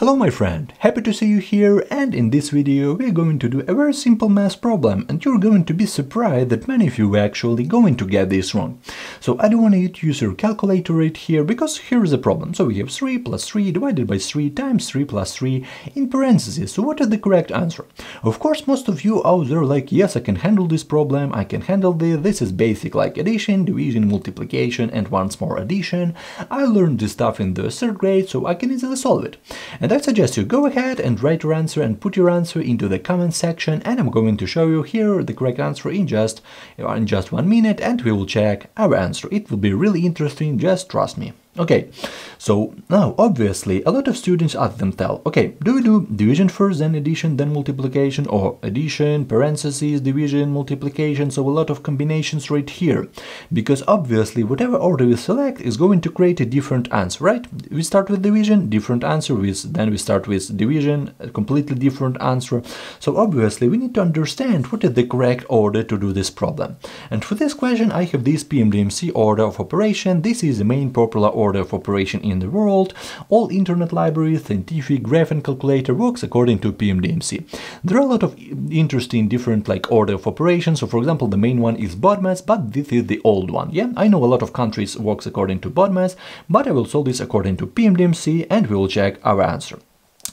Hello my friend, happy to see you here and in this video we're going to do a very simple math problem and you're going to be surprised that many of you are actually going to get this wrong. So I don't want you to use your calculator right here because here is the problem. So we have 3 plus 3 divided by 3 times 3 plus 3 in parentheses. So what is the correct answer? Of course most of you out there like yes I can handle this problem, I can handle this, this is basic like addition, division, multiplication and once more addition. I learned this stuff in the third grade so I can easily solve it. And and I suggest you go ahead and write your answer and put your answer into the comment section and I'm going to show you here the correct answer in just in just one minute and we will check our answer. It will be really interesting, just trust me. Okay, so now obviously a lot of students ask themselves, okay, do we do division first, then addition, then multiplication, or addition, parentheses, division, multiplication, so a lot of combinations right here. Because obviously whatever order we select is going to create a different answer, right? We start with division, different answer, with then we start with division, a completely different answer. So obviously we need to understand what is the correct order to do this problem. And for this question I have this PEMDAS order of operation, this is the main popular order order of operation in the world, all internet libraries, scientific, graph and calculator works according to PEMDAS. There are a lot of interesting different like order of operations. So for example, the main one is BODMAS, but this is the old one. Yeah, I know a lot of countries works according to BODMAS, but I will solve this according to PEMDAS and we will check our answer.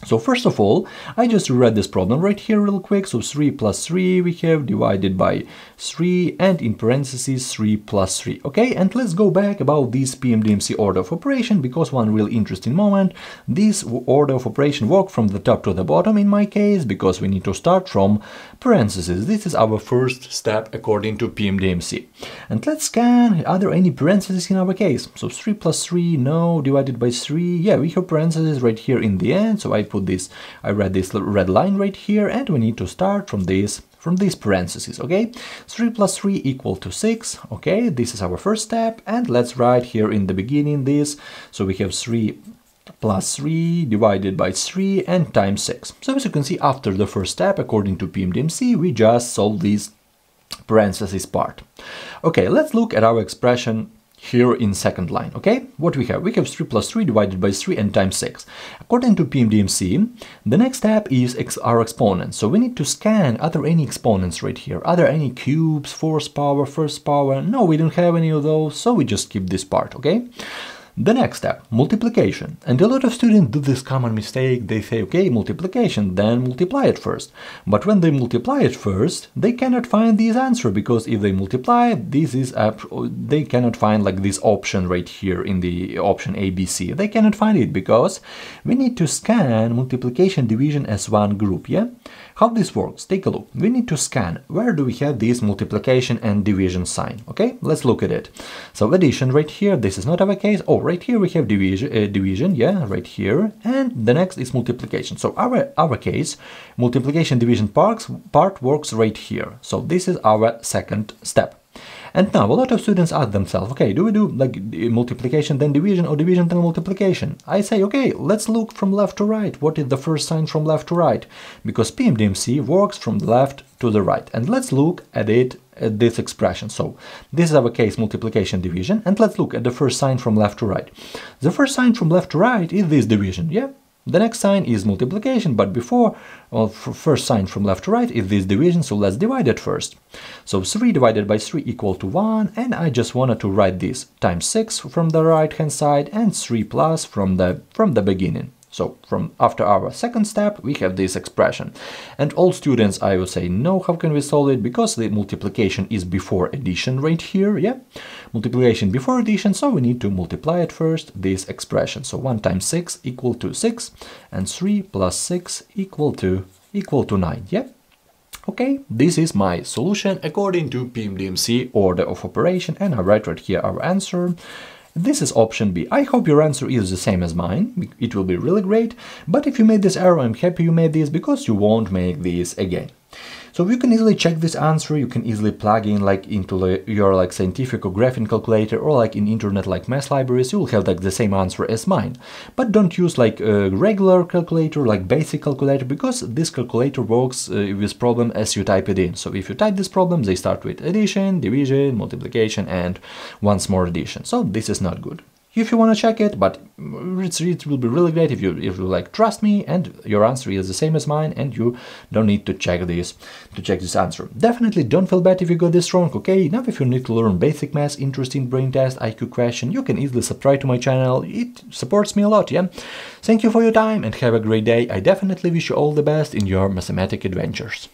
So first of all, I just read this problem right here real quick. So 3 plus 3 we have divided by 3 and in parentheses 3 plus 3. Okay, and let's go back about this PEMDAS order of operation because one real interesting moment. This order of operation work from the top to the bottom in my case because we need to start from parentheses. This is our first step according to PEMDAS. And let's scan, are there any parentheses in our case? So 3 plus 3, no, divided by 3, yeah, we have parentheses right here in the end, so I put this, I read this red line right here, and we need to start from this from these parentheses, okay? 3 plus 3 equal to 6, okay? This is our first step, and let's write here in the beginning this. So we have 3 plus 3 divided by 3 and times 6. So as you can see, after the first step, according to PEMDAS, we just solve this parentheses part. Okay, let's look at our expression here in second line, okay? What we have? We have 3 plus 3 divided by 3 and times 6. According to PEMDAS, the next step is our exponents. So we need to scan, are there any exponents right here? Are there any cubes, fourth power, first power? No, we don't have any of those, so we just skip this part, okay? The next step, multiplication. And a lot of students do this common mistake, they say, okay, multiplication, then multiply it first. But when they multiply it first, they cannot find this answer, because if they multiply, this is, they cannot find like this option right here in the option ABC. They cannot find it, because we need to scan multiplication division as one group, yeah? How this works? Take a look. We need to scan where do we have this multiplication and division sign. Okay, let's look at it. So addition right here, this is not our case. Oh, right here we have division, uh, division, yeah, right here. And the next is multiplication. So our, our case, multiplication division parts, part works right here. So this is our second step. And now a lot of students ask themselves, okay, do we do like multiplication then division or division then multiplication? I say, okay, let's look from left to right. What is the first sign from left to right? Because PEMDAS works from the left to the right. And let's look at it at this expression. So this is our case multiplication division. And let's look at the first sign from left to right. The first sign from left to right is this division, yeah? The next sign is multiplication, but before, uh, well, first sign from left to right is this division, so let's divide it first. So 3 divided by 3 equal to 1, and I just wanted to write this times 6 from the right hand side and 3 plus from the, from the beginning. So from after our second step, we have this expression. And all students, I would say, know how can we solve it, because the multiplication is before addition right here, yeah? Multiplication before addition, so we need to multiply it first, this expression. So 1 times 6 equal to 6, and 3 plus 6 equal to, equal to 9, yeah? Okay, this is my solution according to PEMDAS order of operation, and I write right here our answer. This is option B. I hope your answer is the same as mine, it will be really great, but if you made this error, I'm happy you made this because you won't make this again. So you can easily check this answer, you can easily plug in like into your like scientific or graphing calculator or like in internet like math libraries, you will have like the same answer as mine. But don't use like a regular calculator, like basic calculator, because this calculator works uh, with problem as you type it in. So if you type this problem, they start with addition, division, multiplication and once more addition. So this is not good. If you want to check it, but it will be really great if you if you like trust me and your answer is the same as mine and you don't need to check this to check this answer. Definitely don't feel bad if you got this wrong, okay? Now if you need to learn basic math, interesting brain test, IQ question, you can easily subscribe to my channel. It supports me a lot, yeah? Thank you for your time and have a great day. I definitely wish you all the best in your mathematic adventures.